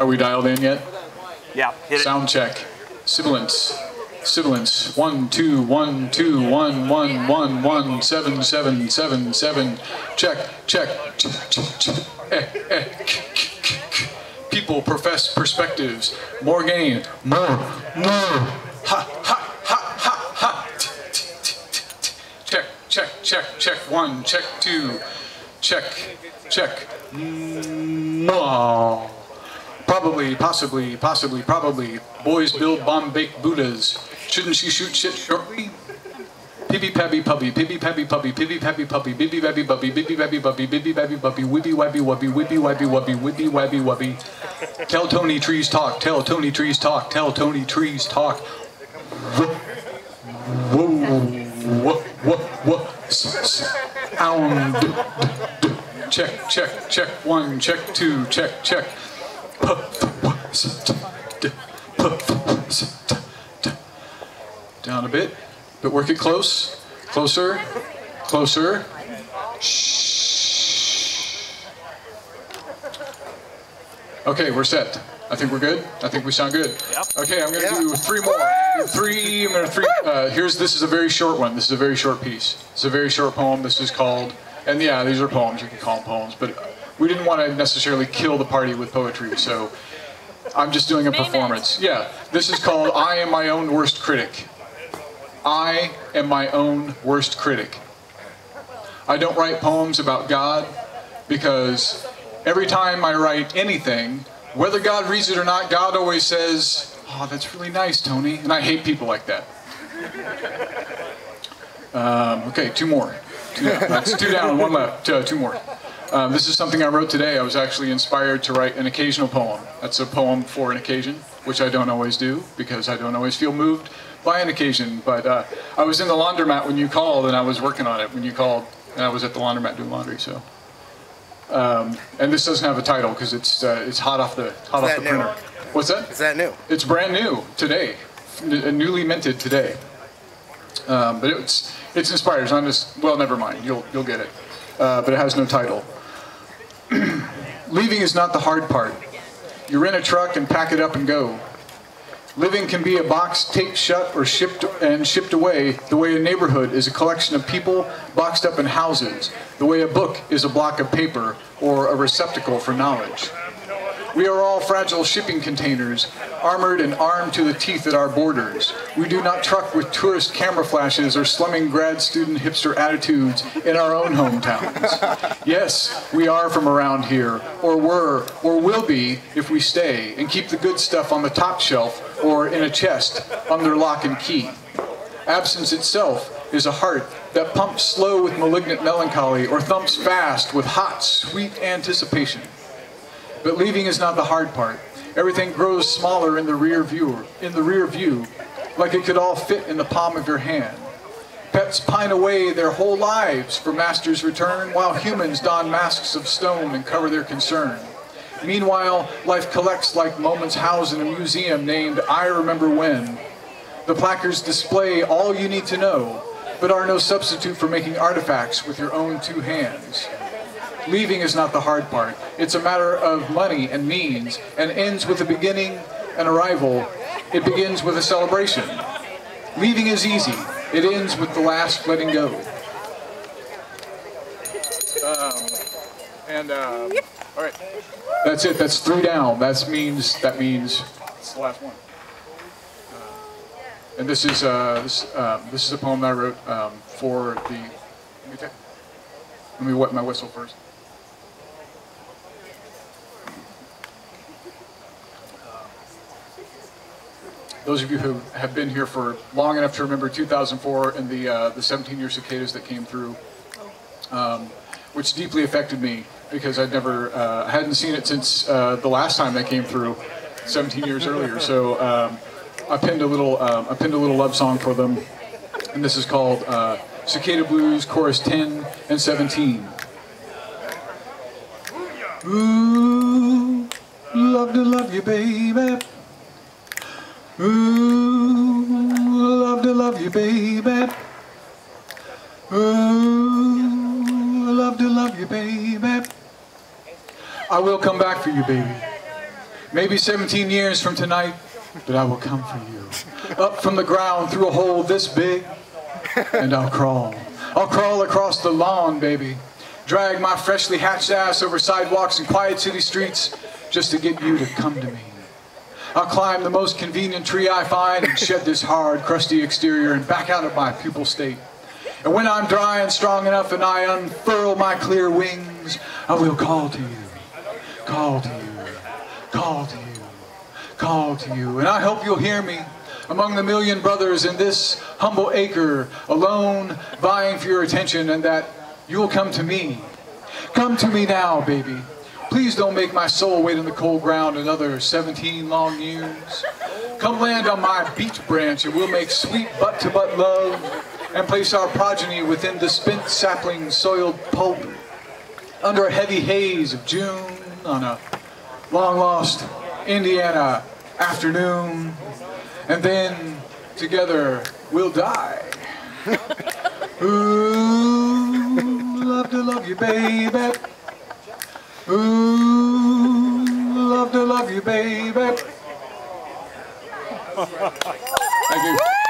Are we dialed in yet? Yeah, hit it. Sound check. Sibilance. Sibilance. One, two, one, two, one, one, one, one, seven, seven, seven, seven. Check, check. Eh, eh. People profess perspectives. More gain. More. More. Ha, ha, ha, ha, ha. Check, check, check, check. One, check, two. Check, check. No. Probably, possibly, possibly, probably. Boys build bomb-baked Buddhas. Shouldn't she shoot shit shortly? Pibby pabby puppy, pibby pabby puppy, pibby pabby puppy, bibby babby puppy, bibby babby puppy, bibby babby puppy, wibby wabby wubby, wibby wabby wubby, wibby wabby wubby. Tell Tony trees talk, tell Tony trees talk, tell Tony trees talk. Whoa, whoa, whoa, whoa, sound. Check, check, check, one, check, two, check, check. Down a bit, but work it close, closer, closer. Shh. Okay, we're set. I think we're good. I think we sound good. Yep. Okay, I'm gonna do three more. Three. I'm gonna three. Uh, here's this is a very short one. This is a very short piece. It's a very short poem. This is called. And yeah, these are poems. You can call them poems, but we didn't want to necessarily kill the party with poetry, so I'm just doing a performance. Yeah, this is called "I Am My Own Worst Critic." I am my own worst critic. I don't write poems about God because every time I write anything, whether God reads it or not, God always says, Oh, that's really nice, Tony. And I hate people like that. Um, okay, two more. Two down. That's two down, one left. Uh, two more. Um, this is something I wrote today. I was actually inspired to write an occasional poem. That's a poem for an occasion, which I don't always do because I don't always feel moved by an occasion. But uh, I was in the laundromat when you called, and I was working on it when you called, and I was at the laundromat doing laundry. So, um, and this doesn't have a title because it's uh, it's hot off the hot off the new? printer. What's that? Is that new? It's brand new today, newly minted today. Um, but it's it's inspired. So I'm just well, never mind. You'll you'll get it. Uh, but it has no title. Leaving is not the hard part. You rent a truck and pack it up and go. Living can be a box taped shut or shipped and shipped away, the way a neighborhood is a collection of people boxed up in houses, the way a book is a block of paper or a receptacle for knowledge. We are all fragile shipping containers, armored and armed to the teeth at our borders. We do not truck with tourist camera flashes or slumming grad student hipster attitudes in our own hometowns. Yes, we are from around here, or were, or will be if we stay, and keep the good stuff on the top shelf or in a chest under lock and key. Absence itself is a heart that pumps slow with malignant melancholy or thumps fast with hot, sweet anticipation. But leaving is not the hard part. Everything grows smaller in the rear view, in the rear view, like it could all fit in the palm of your hand. Pets pine away their whole lives for master's return, while humans don masks of stone and cover their concern. Meanwhile, life collects like moments housed in a museum named I Remember When. The placards display all you need to know, but are no substitute for making artifacts with your own two hands. Leaving is not the hard part. It's a matter of money and means, and ends with a beginning, and arrival. It begins with a celebration. Leaving is easy. It ends with the last letting go. Um, and uh, all right, that's it. That's three down. That means that means it's the last one. Uh, and this is uh, this um, this is a poem that I wrote um, for the. Let me, let me wet my whistle first. Those of you who have been here for long enough to remember 2004 and the uh, the 17-year cicadas that came through, um, which deeply affected me because I'd never uh, I hadn't seen it since uh, the last time they came through, 17 years earlier. So um, I pinned a little um, I pinned a little love song for them, and this is called uh, Cicada Blues, Chorus 10 and 17. Ooh, love to love you, baby. Ooh, love to love you, baby. Ooh, love to love you, baby. I will come back for you, baby. Maybe 17 years from tonight, but I will come for you. Up from the ground through a hole this big, and I'll crawl. I'll crawl across the lawn, baby. Drag my freshly hatched ass over sidewalks and quiet city streets just to get you to come to me. I'll climb the most convenient tree I find and shed this hard, crusty exterior and back out of my pupal state. And when I'm dry and strong enough and I unfurl my clear wings, I will call to you, call to you, call to you, call to you. And I hope you'll hear me among the million brothers in this humble acre, alone, vying for your attention, and that you'll come to me. Come to me now, baby. Please don't make my soul wait in the cold ground another 17 long years. Come land on my beech branch and we'll make sweet butt-to-butt love and place our progeny within the spent sapling soiled pulp under a heavy haze of June on a long-lost Indiana afternoon. And then together we'll die. Ooh, love to love you, baby. Ooh, love to love you, baby. Thank you.